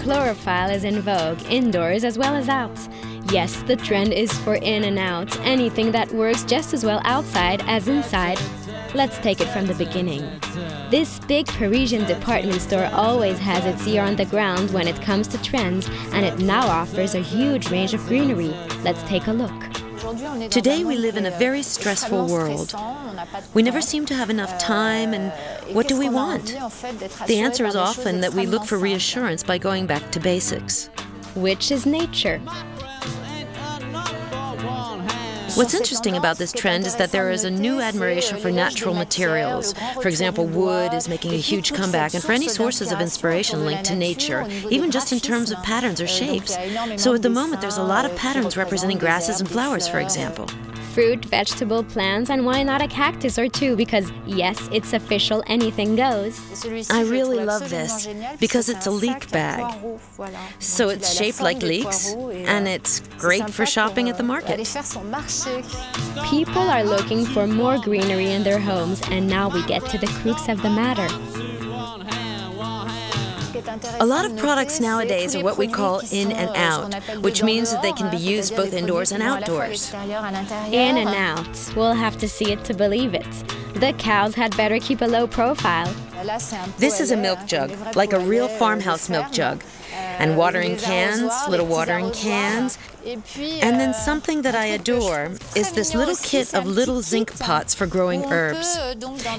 chlorophyll is in vogue, indoors as well as out. Yes, the trend is for in and out, anything that works just as well outside as inside. Let's take it from the beginning. This big Parisian department store always has its ear on the ground when it comes to trends, and it now offers a huge range of greenery. Let's take a look. Today we live in a very stressful world. We never seem to have enough time, and what do we want? The answer is often that we look for reassurance by going back to basics. Which is nature. What's interesting about this trend is that there is a new admiration for natural materials. For example, wood is making a huge comeback, and for any sources of inspiration linked to nature, even just in terms of patterns or shapes. So at the moment, there's a lot of patterns representing grasses and flowers, for example fruit, vegetable, plants, and why not a cactus or two? Because yes, it's official, anything goes. I really love this because it's a leek bag. So it's shaped like leeks, and it's great for shopping at the market. People are looking for more greenery in their homes, and now we get to the crux of the matter. A lot of products nowadays are what we call in and out, which means that they can be used both indoors and outdoors. In and out. We'll have to see it to believe it. The cows had better keep a low profile. This is a milk jug, like a real farmhouse milk jug. And watering cans, little watering cans. And then something that I adore is this little kit of little zinc pots for growing herbs.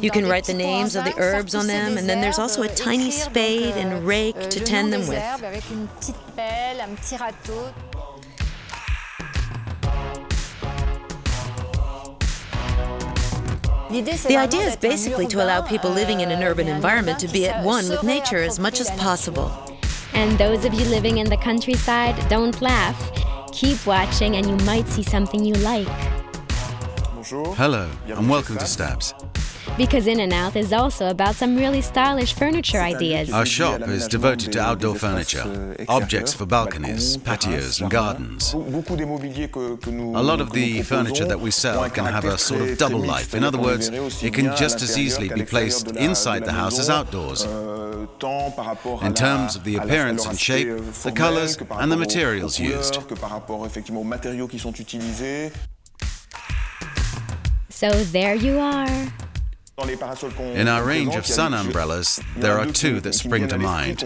You can write the names of the herbs on them, and then there's also a tiny spade and rake to tend them with. The idea is basically to allow people living in an urban environment to be at one with nature as much as possible. And those of you living in the countryside, don't laugh. Keep watching and you might see something you like. Hello, and welcome to Stabs. Because In and Out is also about some really stylish furniture ideas. Our shop is devoted to outdoor furniture, objects for balconies, patios, and gardens. A lot of the furniture that we sell can have a sort of double life. In other words, it can just as easily be placed inside the house as outdoors. In terms of the appearance and shape, the colors, and the materials used. So there you are. In our range of sun umbrellas, there are two that spring to mind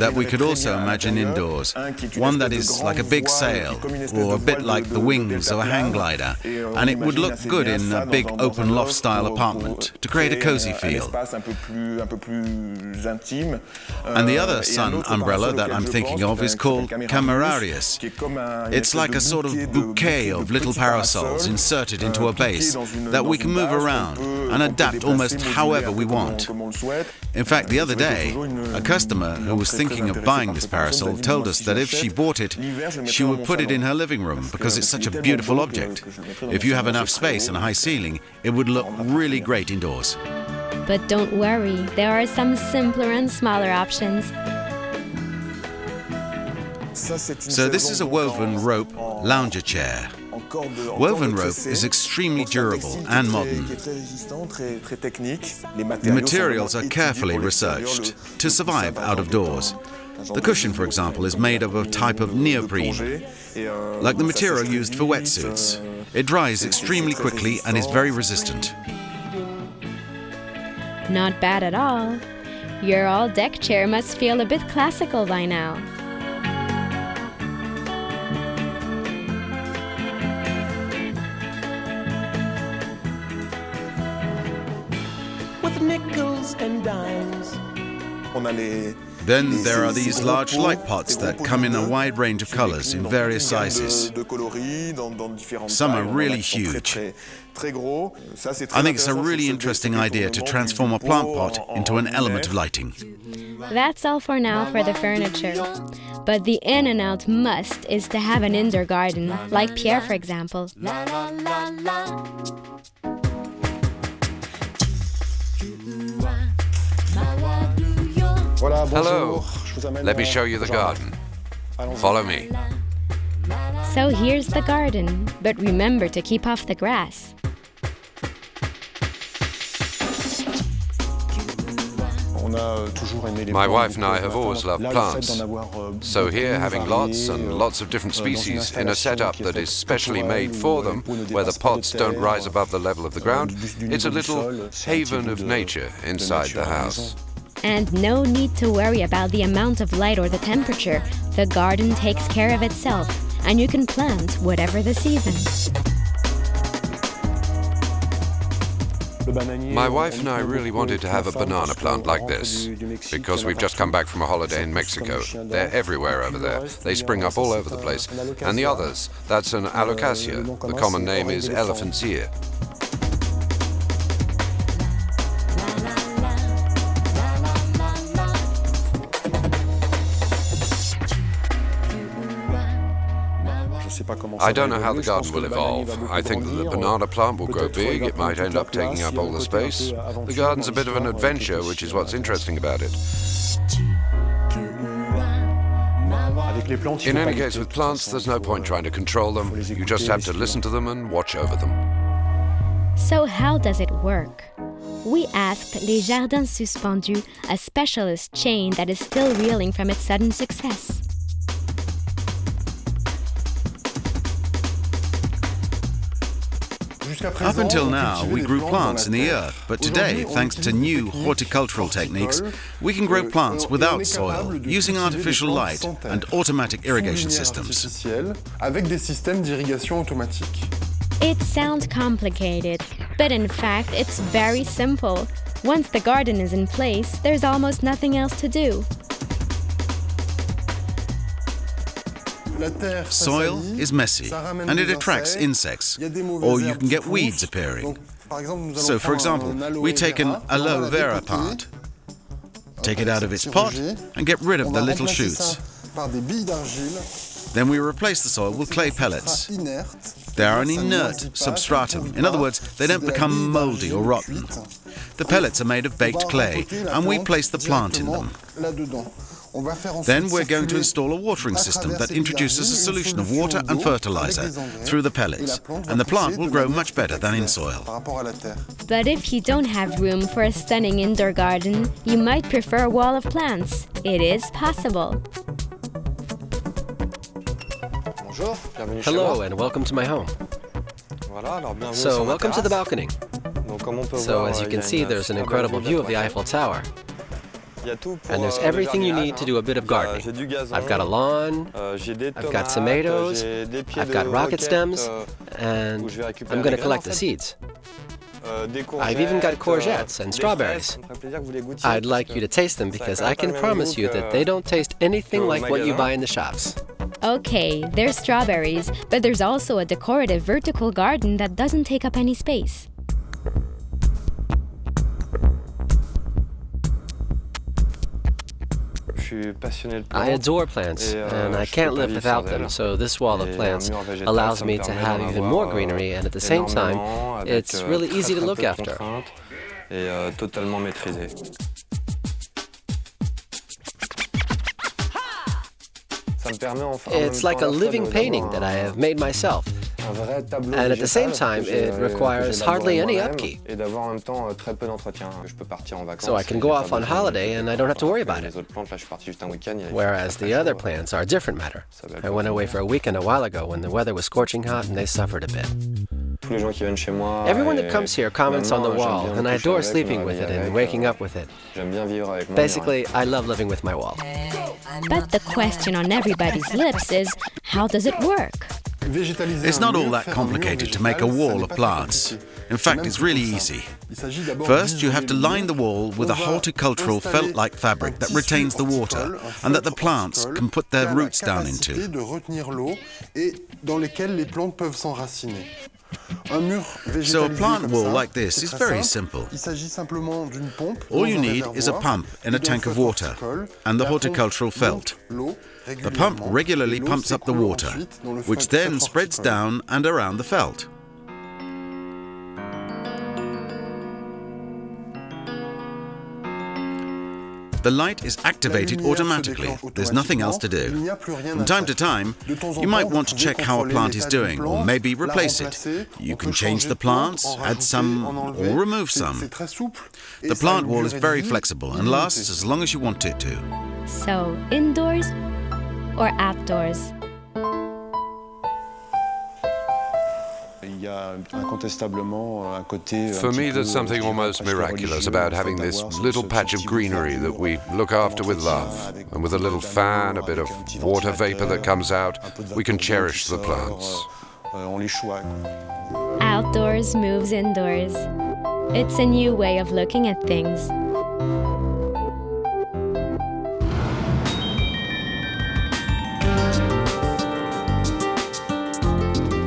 that we could also imagine indoors. One that is like a big sail, or a bit like the wings of a hang glider, and it would look good in a big open loft style apartment to create a cozy feel. And the other sun umbrella that I'm thinking of is called Camerarius. It's like a sort of bouquet of little parasols inserted into a base that we can move around and adapt almost however we want. In fact, the other day, a customer who was thinking of buying this parasol told us that if she bought it, she would put it in her living room because it's such a beautiful object. If you have enough space and a high ceiling, it would look really great indoors. But don't worry, there are some simpler and smaller options. So this is a woven rope lounger chair. Woven rope is extremely durable and modern. The materials are carefully researched to survive out of doors. The cushion, for example, is made of a type of neoprene, like the material used for wetsuits. It dries extremely quickly and is very resistant. Not bad at all. Your all deck chair must feel a bit classical by now. Then there are these large light pots that come in a wide range of colors in various sizes. Some are really huge. I think it's a really interesting idea to transform a plant pot into an element of lighting. That's all for now for the furniture. But the in and out must is to have an indoor garden, like Pierre, for example. Hello. Let me show you the garden. Follow me. So here's the garden, but remember to keep off the grass. My wife and I have always loved plants. So here, having lots and lots of different species in a setup that is specially made for them, where the pots don't rise above the level of the ground, it's a little haven of nature inside the house. And no need to worry about the amount of light or the temperature. The garden takes care of itself, and you can plant whatever the season. My wife and I really wanted to have a banana plant like this because we've just come back from a holiday in Mexico. They're everywhere over there. They spring up all over the place. And the others, that's an alocasia. The common name is elephant's ear. I don't know how the garden will evolve. I think that the banana plant will grow big, it might end up taking up all the space. The garden's a bit of an adventure, which is what's interesting about it. In any case, with plants, there's no point trying to control them. You just have to listen to them and watch over them. So how does it work? We asked Les Jardins Suspendus, a specialist chain that is still reeling from its sudden success. Up until now, we grew plants in the earth, but today, thanks to new horticultural techniques, we can grow plants without soil, using artificial light and automatic irrigation systems. It sounds complicated, but in fact, it's very simple. Once the garden is in place, there's almost nothing else to do. Soil is messy and it attracts insects, or you can get weeds appearing. So, for example, we take an aloe vera plant, take it out of its pot, and get rid of the little shoots. Then we replace the soil with clay pellets. They are an inert substratum. In other words, they don't become moldy or rotten. The pellets are made of baked clay, and we place the plant in them. Then we're going to install a watering system that introduces a solution of water and fertilizer through the pellets, and the plant will grow much better than in soil. But if you don't have room for a stunning indoor garden, you might prefer a wall of plants. It is possible. Hello and welcome to my home. So, welcome to the balcony. So, as you can see, there's an incredible view of the Eiffel Tower. And there's everything you need to do a bit of gardening. I've got a lawn, I've got tomatoes, I've got rocket stems, and I'm going to collect the seeds. I've even got courgettes and strawberries. I'd like you to taste them because I can promise you that they don't taste anything like what you buy in the shops. Okay, there's strawberries, but there's also a decorative vertical garden that doesn't take up any space. I adore plants, and I can't live without them, so this wall of plants allows me to have even more greenery, and at the same time, it's really easy to look after. It's like a living painting that I have made myself. And at the same time, it requires hardly any upkeep. So I can go off on holiday and I don't have to worry about it. Whereas the other plants are a different matter. I went away for a weekend a while ago when the weather was scorching hot and they suffered a bit. Everyone that comes here comments on the wall, and I adore sleeping with it and waking up with it. Basically, I love living with my wall. But the question on everybody's lips is how does it work? It's not all that complicated to make a wall of plants. In fact, it's really easy. First, you have to line the wall with a horticultural felt-like fabric that retains the water and that the plants can put their roots down into. So a plant wall like this is very simple. All you need is a pump and a tank of water and the horticultural felt. The pump regularly pumps up the water, which then spreads down and around the felt. The light is activated automatically. There's nothing else to do. From time to time, you might want to check how a plant is doing, or maybe replace it. You can change the plants, add some, or remove some. The plant wall is very flexible and lasts as long as you want it to. So, indoors or outdoors? For me, there's something almost miraculous about having this little patch of greenery that we look after with love. And with a little fan, a bit of water vapor that comes out, we can cherish the plants. Outdoors moves indoors. It's a new way of looking at things.